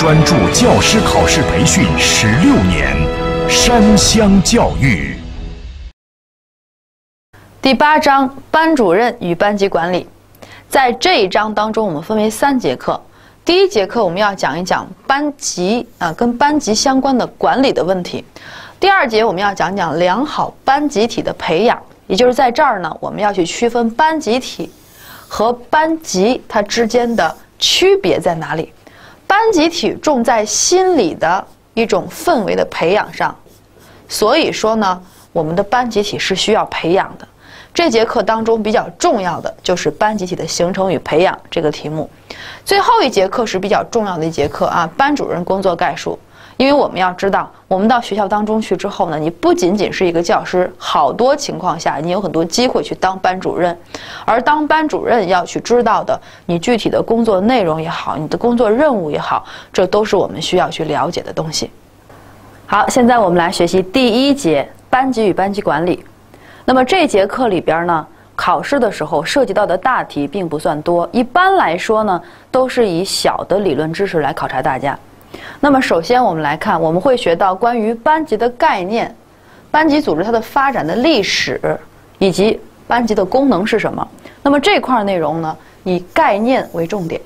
专注教师考试培训十六年，山乡教育。第八章班主任与班级管理，在这一章当中，我们分为三节课。第一节课我们要讲一讲班级啊，跟班级相关的管理的问题。第二节我们要讲讲良好班集体的培养，也就是在这儿呢，我们要去区分班集体和班级它之间的区别在哪里。班集体重在心理的一种氛围的培养上，所以说呢，我们的班集体是需要培养的。这节课当中比较重要的就是班集体的形成与培养这个题目。最后一节课是比较重要的一节课啊，班主任工作概述。因为我们要知道，我们到学校当中去之后呢，你不仅仅是一个教师，好多情况下你有很多机会去当班主任。而当班主任要去知道的，你具体的工作内容也好，你的工作任务也好，这都是我们需要去了解的东西。好，现在我们来学习第一节班级与班级管理。那么这节课里边呢，考试的时候涉及到的大题并不算多，一般来说呢，都是以小的理论知识来考察大家。那么首先我们来看，我们会学到关于班级的概念、班级组织它的发展的历史以及班级的功能是什么。那么这块内容呢，以概念为重点。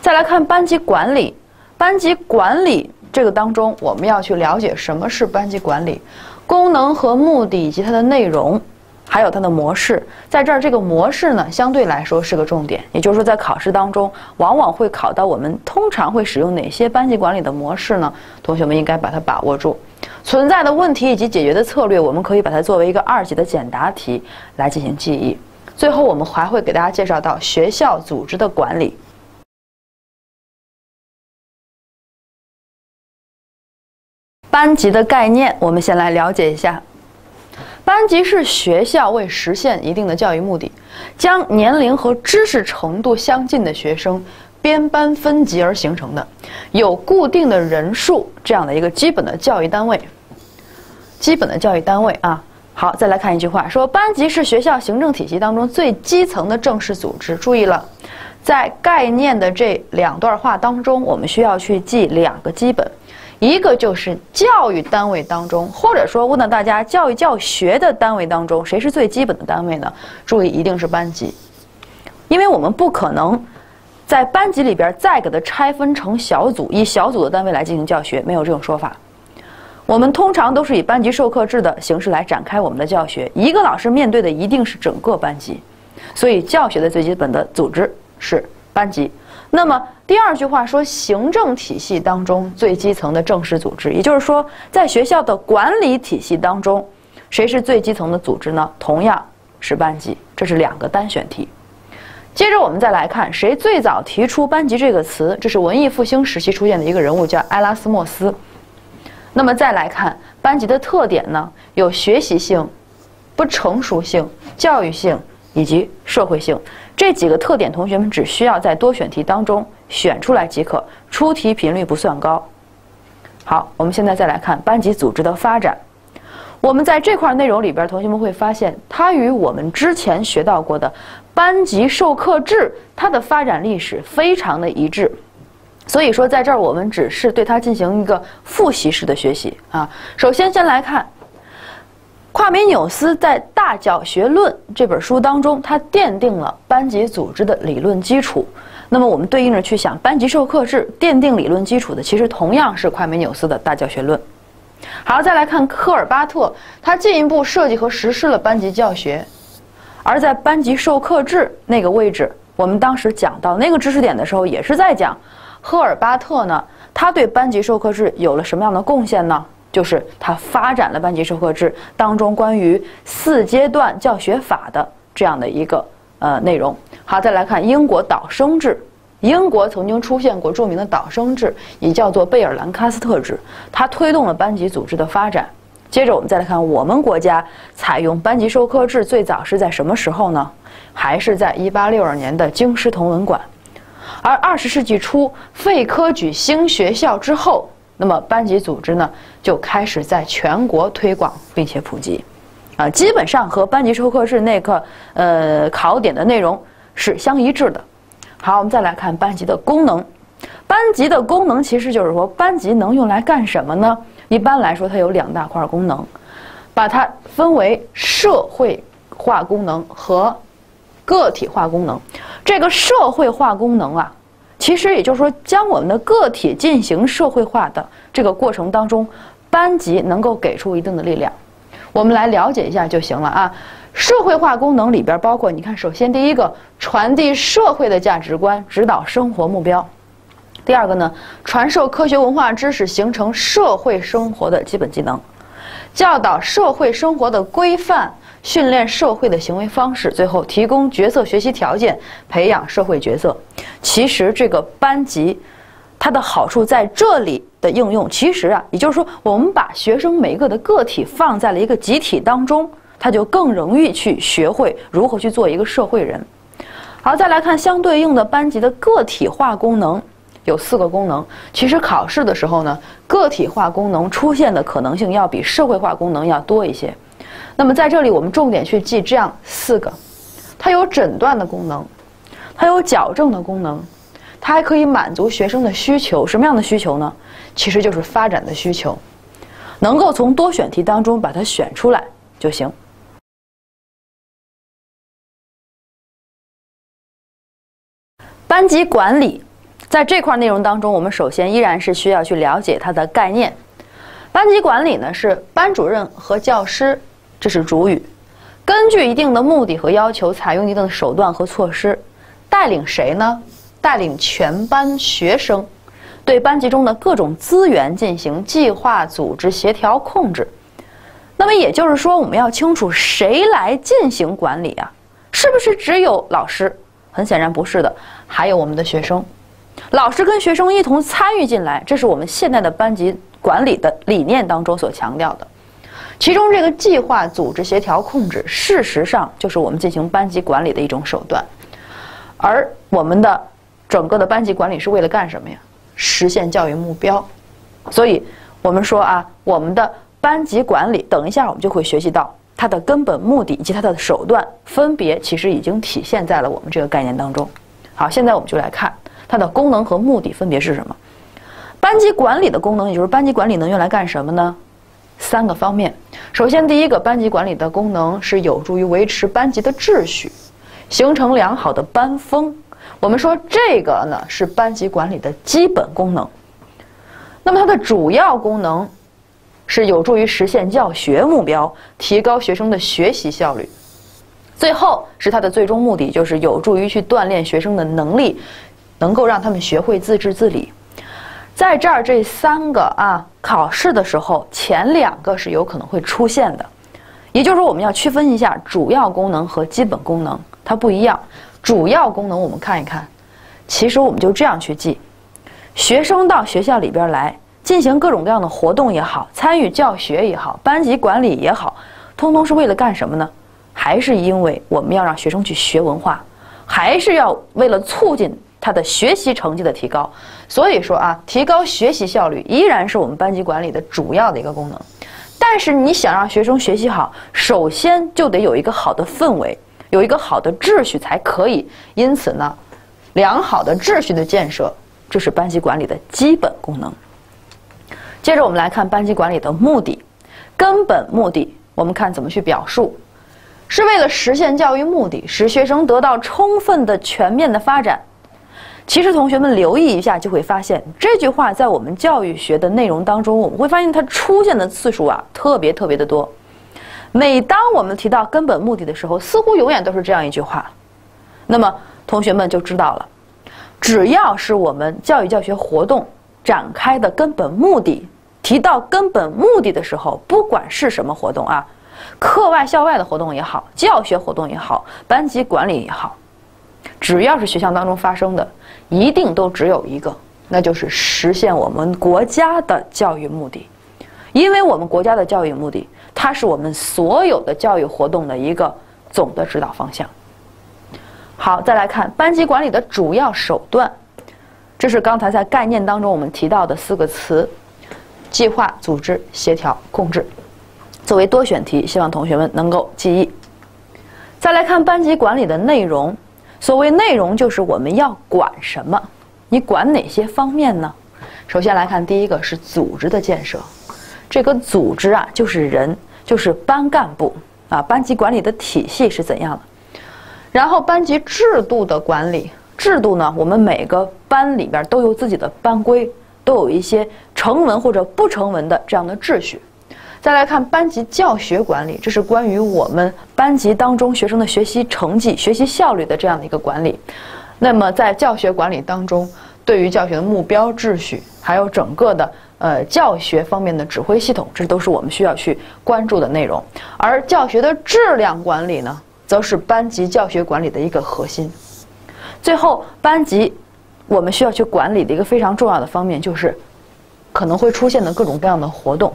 再来看班级管理，班级管理这个当中，我们要去了解什么是班级管理。功能和目的以及它的内容，还有它的模式，在这儿这个模式呢，相对来说是个重点。也就是说，在考试当中，往往会考到我们通常会使用哪些班级管理的模式呢？同学们应该把它把握住。存在的问题以及解决的策略，我们可以把它作为一个二级的简答题来进行记忆。最后，我们还会给大家介绍到学校组织的管理。班级的概念，我们先来了解一下。班级是学校为实现一定的教育目的，将年龄和知识程度相近的学生编班分级而形成的，有固定的人数这样的一个基本的教育单位。基本的教育单位啊，好，再来看一句话，说班级是学校行政体系当中最基层的正式组织。注意了，在概念的这两段话当中，我们需要去记两个基本。一个就是教育单位当中，或者说问到大家教育教学的单位当中，谁是最基本的单位呢？注意，一定是班级，因为我们不可能在班级里边再给它拆分成小组，以小组的单位来进行教学，没有这种说法。我们通常都是以班级授课制的形式来展开我们的教学，一个老师面对的一定是整个班级，所以教学的最基本的组织是班级。那么第二句话说，行政体系当中最基层的正式组织，也就是说，在学校的管理体系当中，谁是最基层的组织呢？同样是班级，这是两个单选题。接着我们再来看，谁最早提出“班级”这个词？这是文艺复兴时期出现的一个人物，叫埃拉斯莫斯。那么再来看班级的特点呢？有学习性、不成熟性、教育性以及社会性。这几个特点，同学们只需要在多选题当中选出来即可，出题频率不算高。好，我们现在再来看班级组织的发展。我们在这块内容里边，同学们会发现，它与我们之前学到过的班级授课制它的发展历史非常的一致。所以说，在这儿我们只是对它进行一个复习式的学习啊。首先，先来看。夸美纽斯在《大教学论》这本书当中，他奠定了班级组织的理论基础。那么，我们对应着去想，班级授课制奠定理论基础的，其实同样是夸美纽斯的《大教学论》。好，再来看科尔巴特，他进一步设计和实施了班级教学。而在班级授课制那个位置，我们当时讲到那个知识点的时候，也是在讲赫尔巴特呢，他对班级授课制有了什么样的贡献呢？就是他发展了班级授课制当中关于四阶段教学法的这样的一个呃内容。好，再来看英国导生制。英国曾经出现过著名的导生制，也叫做贝尔兰卡斯特制，它推动了班级组织的发展。接着我们再来看我们国家采用班级授课制最早是在什么时候呢？还是在一八六二年的京师同文馆。而二十世纪初废科举兴学校之后。那么班级组织呢，就开始在全国推广并且普及，啊，基本上和班级授课制那个呃考点的内容是相一致的。好，我们再来看班级的功能。班级的功能其实就是说，班级能用来干什么呢？一般来说，它有两大块功能，把它分为社会化功能和个体化功能。这个社会化功能啊，其实也就是说，将我们的个体进行社会化的这个过程当中，班级能够给出一定的力量。我们来了解一下就行了啊。社会化功能里边包括，你看，首先第一个，传递社会的价值观，指导生活目标。第二个呢，传授科学文化知识，形成社会生活的基本技能，教导社会生活的规范，训练社会的行为方式，最后提供角色学习条件，培养社会角色。其实这个班级，它的好处在这里的应用，其实啊，也就是说，我们把学生每一个的个体放在了一个集体当中，他就更容易去学会如何去做一个社会人。好，再来看相对应的班级的个体化功能。有四个功能，其实考试的时候呢，个体化功能出现的可能性要比社会化功能要多一些。那么在这里，我们重点去记这样四个：它有诊断的功能，它有矫正的功能，它还可以满足学生的需求。什么样的需求呢？其实就是发展的需求，能够从多选题当中把它选出来就行。班级管理。在这块内容当中，我们首先依然是需要去了解它的概念。班级管理呢是班主任和教师，这是主语，根据一定的目的和要求，采用一定的手段和措施，带领谁呢？带领全班学生，对班级中的各种资源进行计划、组织、协调、控制。那么也就是说，我们要清楚谁来进行管理啊？是不是只有老师？很显然不是的，还有我们的学生。老师跟学生一同参与进来，这是我们现在的班级管理的理念当中所强调的。其中这个计划、组织、协调、控制，事实上就是我们进行班级管理的一种手段。而我们的整个的班级管理是为了干什么呀？实现教育目标。所以，我们说啊，我们的班级管理，等一下我们就会学习到它的根本目的以及它的手段，分别其实已经体现在了我们这个概念当中。好，现在我们就来看。它的功能和目的分别是什么？班级管理的功能，也就是班级管理能用来干什么呢？三个方面。首先，第一个，班级管理的功能是有助于维持班级的秩序，形成良好的班风。我们说这个呢是班级管理的基本功能。那么它的主要功能是有助于实现教学目标，提高学生的学习效率。最后是它的最终目的，就是有助于去锻炼学生的能力。能够让他们学会自治自理，在这儿这三个啊，考试的时候前两个是有可能会出现的，也就是说我们要区分一下主要功能和基本功能，它不一样。主要功能我们看一看，其实我们就这样去记：学生到学校里边来进行各种各样的活动也好，参与教学也好，班级管理也好，通通是为了干什么呢？还是因为我们要让学生去学文化，还是要为了促进。他的学习成绩的提高，所以说啊，提高学习效率依然是我们班级管理的主要的一个功能。但是你想让学生学习好，首先就得有一个好的氛围，有一个好的秩序才可以。因此呢，良好的秩序的建设，这是班级管理的基本功能。接着我们来看班级管理的目的，根本目的，我们看怎么去表述，是为了实现教育目的，使学生得到充分的、全面的发展。其实同学们留意一下，就会发现这句话在我们教育学的内容当中，我们会发现它出现的次数啊特别特别的多。每当我们提到根本目的的时候，似乎永远都是这样一句话。那么同学们就知道了，只要是我们教育教学活动展开的根本目的，提到根本目的的时候，不管是什么活动啊，课外校外的活动也好，教学活动也好，班级管理也好，只要是学校当中发生的。一定都只有一个，那就是实现我们国家的教育目的，因为我们国家的教育目的，它是我们所有的教育活动的一个总的指导方向。好，再来看班级管理的主要手段，这是刚才在概念当中我们提到的四个词：计划、组织、协调、控制。作为多选题，希望同学们能够记忆。再来看班级管理的内容。所谓内容，就是我们要管什么，你管哪些方面呢？首先来看第一个是组织的建设，这个组织啊就是人，就是班干部啊，班级管理的体系是怎样的？然后班级制度的管理，制度呢，我们每个班里边都有自己的班规，都有一些成文或者不成文的这样的秩序。再来看班级教学管理，这是关于我们班级当中学生的学习成绩、学习效率的这样的一个管理。那么在教学管理当中，对于教学的目标、秩序，还有整个的呃教学方面的指挥系统，这都是我们需要去关注的内容。而教学的质量管理呢，则是班级教学管理的一个核心。最后，班级我们需要去管理的一个非常重要的方面，就是可能会出现的各种各样的活动。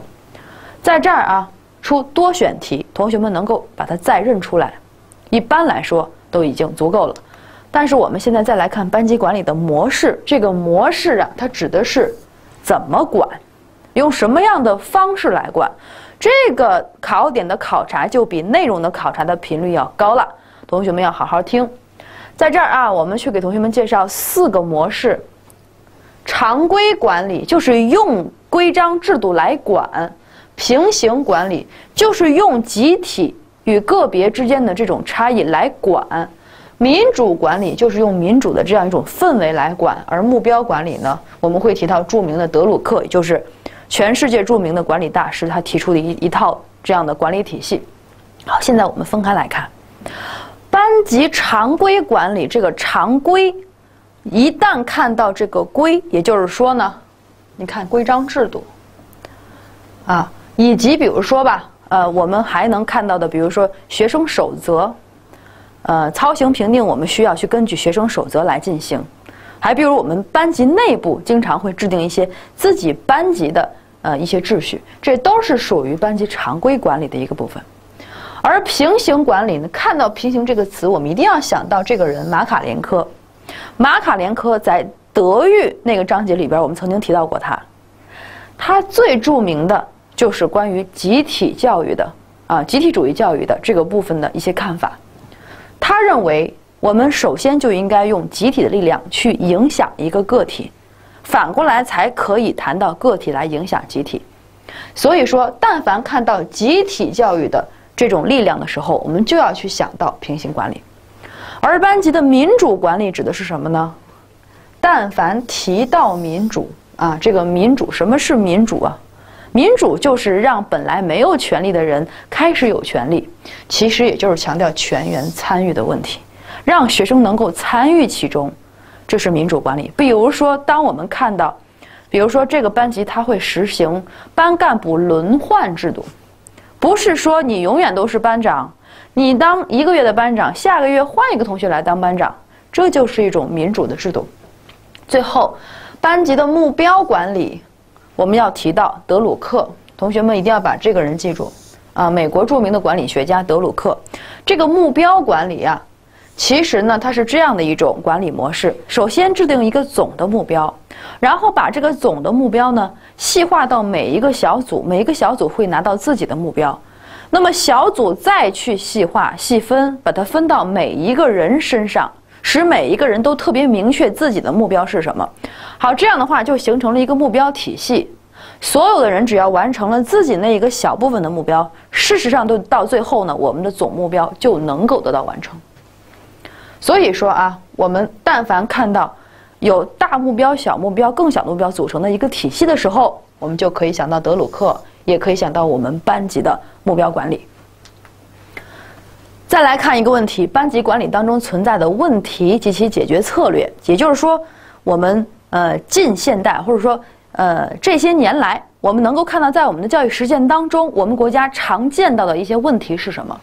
在这儿啊，出多选题，同学们能够把它再认出来，一般来说都已经足够了。但是我们现在再来看班级管理的模式，这个模式啊，它指的是怎么管，用什么样的方式来管。这个考点的考察就比内容的考察的频率要高了，同学们要好好听。在这儿啊，我们去给同学们介绍四个模式。常规管理就是用规章制度来管。平行管理就是用集体与个别之间的这种差异来管，民主管理就是用民主的这样一种氛围来管，而目标管理呢，我们会提到著名的德鲁克，也就是全世界著名的管理大师，他提出的一一套这样的管理体系。好，现在我们分开来看，班级常规管理这个常规，一旦看到这个规，也就是说呢，你看规章制度，啊。以及比如说吧，呃，我们还能看到的，比如说学生守则，呃，操行评定，我们需要去根据学生守则来进行。还比如我们班级内部经常会制定一些自己班级的呃一些秩序，这都是属于班级常规管理的一个部分。而平行管理呢，看到平行这个词，我们一定要想到这个人马卡连科。马卡连科在德育那个章节里边，我们曾经提到过他，他最著名的。就是关于集体教育的啊，集体主义教育的这个部分的一些看法。他认为，我们首先就应该用集体的力量去影响一个个体，反过来才可以谈到个体来影响集体。所以说，但凡看到集体教育的这种力量的时候，我们就要去想到平行管理。而班级的民主管理指的是什么呢？但凡提到民主啊，这个民主，什么是民主啊？民主就是让本来没有权利的人开始有权利，其实也就是强调全员参与的问题，让学生能够参与其中，这是民主管理。比如说，当我们看到，比如说这个班级他会实行班干部轮换制度，不是说你永远都是班长，你当一个月的班长，下个月换一个同学来当班长，这就是一种民主的制度。最后，班级的目标管理。我们要提到德鲁克，同学们一定要把这个人记住，啊，美国著名的管理学家德鲁克。这个目标管理啊，其实呢，它是这样的一种管理模式：首先制定一个总的目标，然后把这个总的目标呢细化到每一个小组，每一个小组会拿到自己的目标，那么小组再去细化细分，把它分到每一个人身上。使每一个人都特别明确自己的目标是什么。好，这样的话就形成了一个目标体系。所有的人只要完成了自己那一个小部分的目标，事实上都到最后呢，我们的总目标就能够得到完成。所以说啊，我们但凡看到有大目标、小目标、更小目标组成的一个体系的时候，我们就可以想到德鲁克，也可以想到我们班级的目标管理。再来看一个问题：班级管理当中存在的问题及其解决策略。也就是说，我们呃近现代或者说呃这些年来，我们能够看到在我们的教育实践当中，我们国家常见到的一些问题是什么？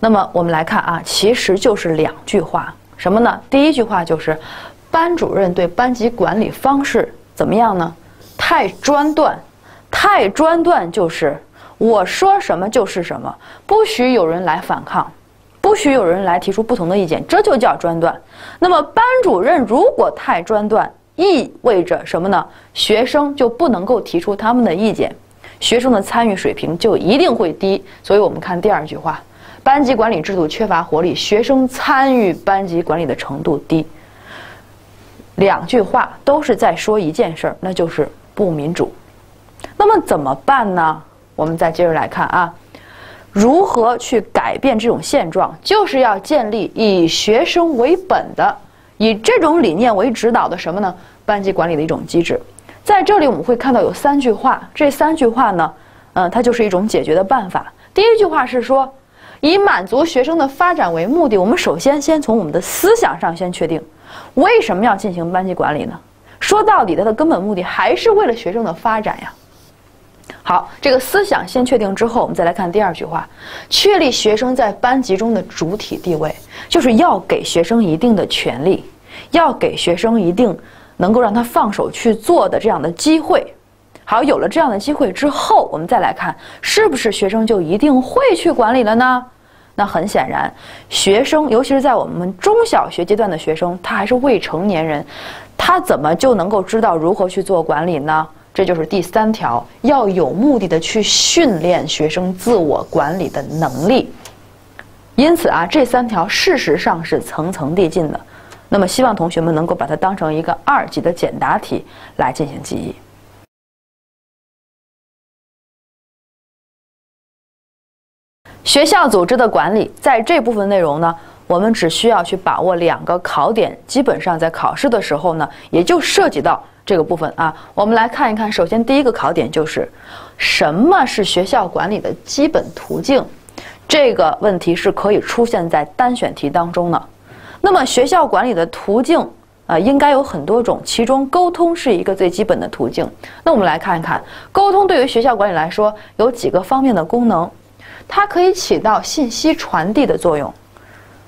那么我们来看啊，其实就是两句话，什么呢？第一句话就是，班主任对班级管理方式怎么样呢？太专断，太专断就是。我说什么就是什么，不许有人来反抗，不许有人来提出不同的意见，这就叫专断。那么班主任如果太专断，意味着什么呢？学生就不能够提出他们的意见，学生的参与水平就一定会低。所以我们看第二句话，班级管理制度缺乏活力，学生参与班级管理的程度低。两句话都是在说一件事儿，那就是不民主。那么怎么办呢？我们再接着来看啊，如何去改变这种现状？就是要建立以学生为本的、以这种理念为指导的什么呢？班级管理的一种机制。在这里我们会看到有三句话，这三句话呢，嗯，它就是一种解决的办法。第一句话是说，以满足学生的发展为目的，我们首先先从我们的思想上先确定，为什么要进行班级管理呢？说到底，它的根本目的还是为了学生的发展呀。好，这个思想先确定之后，我们再来看第二句话，确立学生在班级中的主体地位，就是要给学生一定的权利，要给学生一定。能够让他放手去做的这样的机会，好，有了这样的机会之后，我们再来看，是不是学生就一定会去管理了呢？那很显然，学生，尤其是在我们中小学阶段的学生，他还是未成年人，他怎么就能够知道如何去做管理呢？这就是第三条，要有目的的去训练学生自我管理的能力。因此啊，这三条事实上是层层递进的。那么，希望同学们能够把它当成一个二级的简答题来进行记忆。学校组织的管理，在这部分内容呢，我们只需要去把握两个考点，基本上在考试的时候呢，也就涉及到这个部分啊。我们来看一看，首先第一个考点就是什么是学校管理的基本途径？这个问题是可以出现在单选题当中的。那么学校管理的途径啊，应该有很多种，其中沟通是一个最基本的途径。那我们来看一看，沟通对于学校管理来说有几个方面的功能，它可以起到信息传递的作用。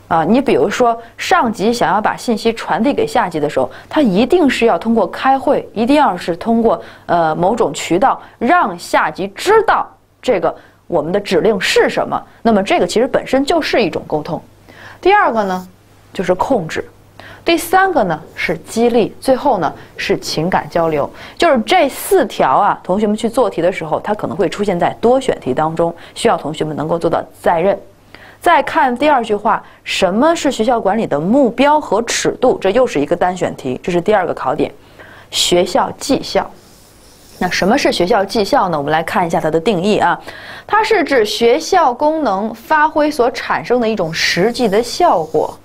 啊，你比如说上级想要把信息传递给下级的时候，他一定是要通过开会，一定要是通过呃某种渠道让下级知道这个我们的指令是什么。那么这个其实本身就是一种沟通。第二个呢？就是控制，第三个呢是激励，最后呢是情感交流。就是这四条啊，同学们去做题的时候，它可能会出现在多选题当中，需要同学们能够做到在任。再看第二句话，什么是学校管理的目标和尺度？这又是一个单选题，这是第二个考点。学校绩效，那什么是学校绩效呢？我们来看一下它的定义啊，它是指学校功能发挥所产生的一种实际的效果。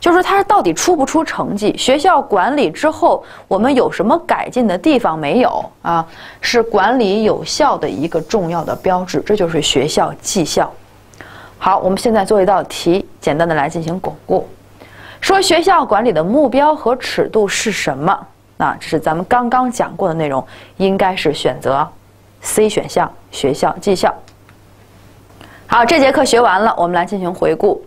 就是它到底出不出成绩？学校管理之后，我们有什么改进的地方没有啊？是管理有效的一个重要的标志，这就是学校绩效。好，我们现在做一道题，简单的来进行巩固。说学校管理的目标和尺度是什么？啊，这是咱们刚刚讲过的内容，应该是选择 C 选项，学校绩效。好，这节课学完了，我们来进行回顾。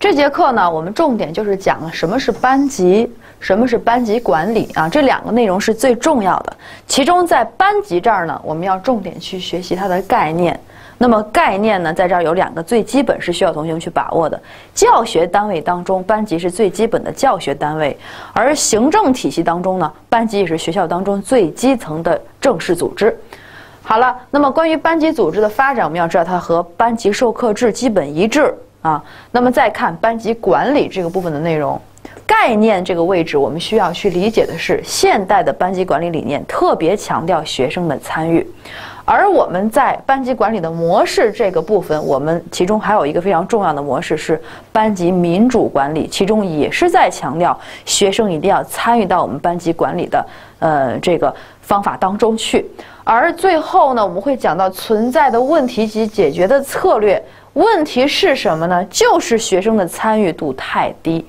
这节课呢，我们重点就是讲了什么是班级，什么是班级管理啊，这两个内容是最重要的。其中在班级这儿呢，我们要重点去学习它的概念。那么概念呢，在这儿有两个最基本是需要同学们去把握的。教学单位当中，班级是最基本的教学单位；而行政体系当中呢，班级也是学校当中最基层的正式组织。好了，那么关于班级组织的发展，我们要知道它和班级授课制基本一致。啊，那么再看班级管理这个部分的内容，概念这个位置，我们需要去理解的是现代的班级管理理念特别强调学生的参与，而我们在班级管理的模式这个部分，我们其中还有一个非常重要的模式是班级民主管理，其中也是在强调学生一定要参与到我们班级管理的呃这个方法当中去，而最后呢，我们会讲到存在的问题及解决的策略。问题是什么呢？就是学生的参与度太低，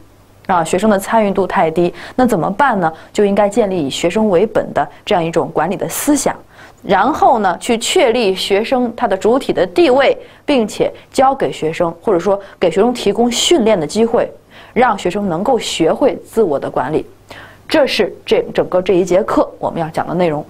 啊，学生的参与度太低，那怎么办呢？就应该建立以学生为本的这样一种管理的思想，然后呢，去确立学生他的主体的地位，并且教给学生，或者说给学生提供训练的机会，让学生能够学会自我的管理。这是这整个这一节课我们要讲的内容。